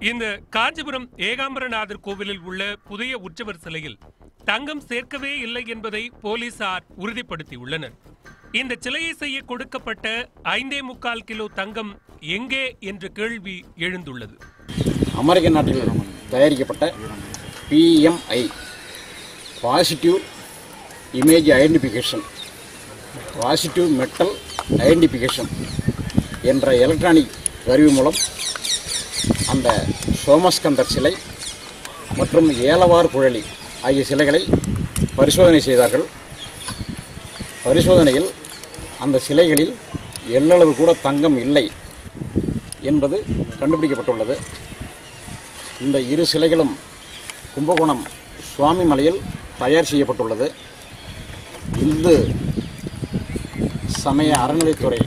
இந்த காஞ்சிபுரம் ஏகாம்பரநாதர் கோவிலில் உள்ள புதிய உற்சவர் சிலையில் தங்கம் சேர்க்கவே இல்லை என்பதை போலீசார் உறுதிப்படுத்தியுள்ளனர். இந்த சிலையை செய்ய கொடுக்கப்பட்ட ஐந்தே முக்கால் கிலோ தங்கம் எங்கே என்ற கேள்வி எழுந்துள்ளது. அமெரிக்க நாட்டில் தயாரிக்கப்பட்ட PMI positive image identification positive metal identification என்ற எலக்ட்ரானிக் கருவி மூலம் அந்த சோமஸ்கந்தர் சிலை மற்றும் ஏலவார் குழலி ஆகிய சிலைகளை பரிசோதனை செய்தார்கள். பரிசோதனையில் அந்த சிலைகளில் எள்ளளவு கூட தங்கம் இல்லை என்பது கண்டுபிடிக்கப்பட்டுள்ளது. இந்த இரு சிலைகளும் கும்பகோணம் சுவாமி மலையில் தயார் செய்யப்பட்டுள்ளது. இந்து சமய அறநிலைத்துறை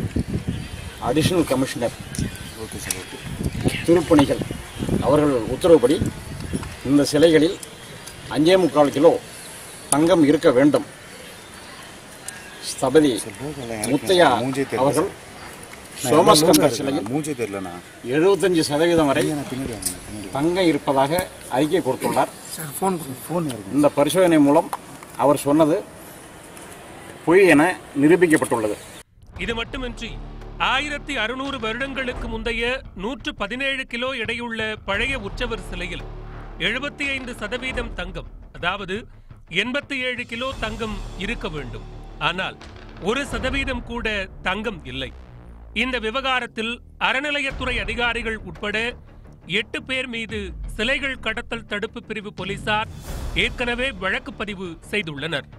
அடிஷனல் கமிஷனர் ஓகே திருப்பணிகள். அவர்கள் உத்தரவுப்படி இந்த சிலைகளில் அஞ்சே முக்கால் கிலோ தங்கம் இருக்க வேண்டும். ஸ்தபதி முத்தையா அவர்கள் சோமஸ்கந்தர் சிலையில் மூஞ்சே தெரியலண்ணா எழுபத்தஞ்சு சதவீதம் வரை தங்கம் இருப்பதாக அறிக்கை கொடுத்துள்ளார். இந்த பரிசோதனை மூலம் அவர் சொன்னது பொய் என நிரூபிக்கப்பட்டுள்ளது. இது மட்டுமின்றி ஆயிரத்தி அறுநூறு வருடங்களுக்கு முந்தைய நூற்று பதினேழு கிலோ எடையுள்ள பழைய உற்சவர் சிலையில் எழுபத்தி ஐந்து சதவீதம் தங்கம் அதாவது எண்பத்தி ஏழு கிலோ தங்கம் இருக்க வேண்டும். ஆனால் ஒரு சதவீதம் கூட தங்கம் இல்லை. இந்த விவகாரத்தில் அறநிலையத்துறை அதிகாரிகள் உட்பட எட்டு பேர் மீது சிலைகள் கடத்தல் தடுப்பு பிரிவு போலீசார் ஏற்கனவே வழக்கு பதிவு செய்துள்ளனர்.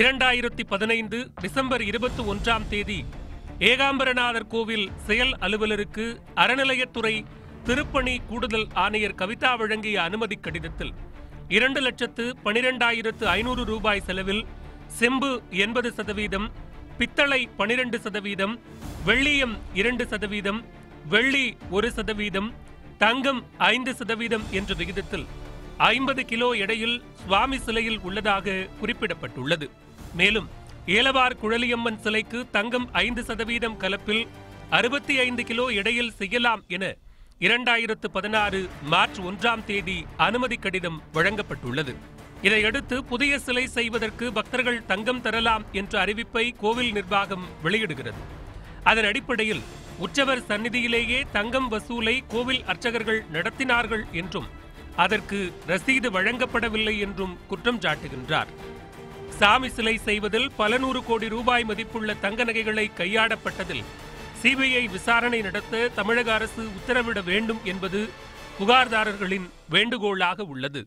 இரண்டாயிரத்தி பதினைந்து டிசம்பர் இருபத்தி ஒன்றாம் தேதி ஏகாம்பரநாதர் கோவில் செயல் அலுவலருக்கு அறநிலையத்துறை திருப்பணி கூடுதல் ஆணையர் கவிதா வழங்கிய அனுமதி கடிதத்தில் இரண்டு லட்சத்து பனிரெண்டாயிரத்து ஐநூறு ரூபாய் செலவில் செம்பு எண்பது சதவீதம் பித்தளை பனிரெண்டு சதவீதம் வெள்ளியம் இரண்டு சதவீதம் வெள்ளி ஒரு சதவீதம் தங்கம் ஐந்து சதவீதம் என்ற விகிதத்தில் ஐம்பது கிலோ எடையில் சுவாமி சிலையில் உள்ளதாக குறிப்பிடப்பட்டுள்ளது. மேலும் ஏலவார் குழலியம்மன் சிலைக்கு தங்கம் ஐந்து சதவீதம் கலப்பில் அறுபத்தி ஐந்து கிலோ எடையில் செய்யலாம் என இரண்டாயிரத்து பதினாறு மார்ச் ஒன்றாம் தேதி அனுமதி கடிதம் வழங்கப்பட்டுள்ளது. இதையடுத்து புதிய சிலை செய்வதற்கு பக்தர்கள் தங்கம் தரலாம் என்ற அறிவிப்பை கோவில் நிர்வாகம் வெளியிடுகிறது. அதன் அடிப்படையில் உற்சவர் சந்நிதியிலேயே தங்கம் வசூலை கோவில் அர்ச்சகர்கள் நடத்தினார்கள் என்றும் அதற்கு ரசீது வழங்கப்படவில்லை என்றும் குற்றம் சாட்டுகின்றார். சாமி சிலை செய்வதில் பல நூறு கோடி ரூபாய் மதிப்புள்ள தங்க நகைகளை கையாடப்பட்டதில் சிபிஐ விசாரணை நடத்த தமிழக அரசு உத்தரவிட வேண்டும் என்பது புகார்தாரர்களின் வேண்டுகோளாக உள்ளது.